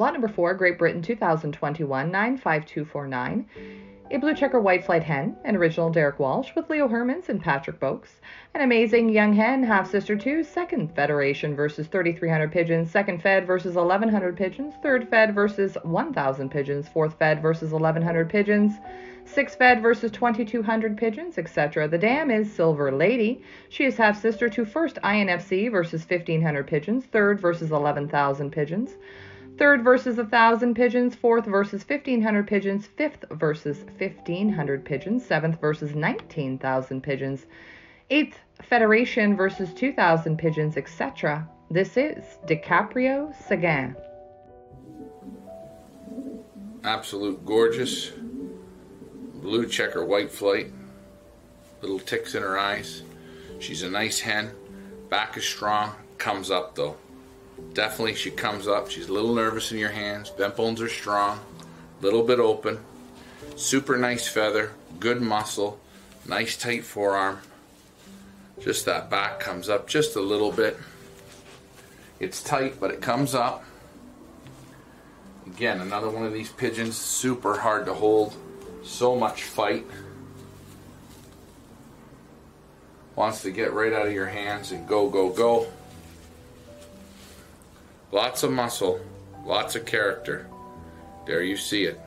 Lot number four, Great Britain 2021 95249. A blue checker white flight hen, an original Derek Walsh with Leo Heremans and Patrick Boakes. An amazing young hen, half sister to second Federation versus 3,300 pigeons, second Fed versus 1,100 pigeons, third Fed versus 1,000 pigeons, fourth Fed versus 1,100 pigeons, sixth Fed versus 2,200 pigeons, etc. The dam is Silver Lady. She is half sister to first INFC versus 1,500 pigeons, third versus 11,000 pigeons third versus 1,000 pigeons, fourth versus 1,500 pigeons, fifth versus 1,500 pigeons, seventh versus 19,000 pigeons, eighth Federation versus 2,000 pigeons, etc. This is DiCaprio Seguin. Absolute gorgeous. Blue checker white flight. Little ticks in her eyes. She's a nice hen. Back is strong. Comes up though. Definitely she comes up. She's a little nervous in your hands. Vent bones are strong. Little bit open. Super nice feather. Good muscle. Nice tight forearm. Just that back comes up just a little bit. It's tight, but it comes up. Again, another one of these pigeons, super hard to hold. So much fight. Wants to get right out of your hands and go, go, go. Lots of muscle, lots of character. There you see it.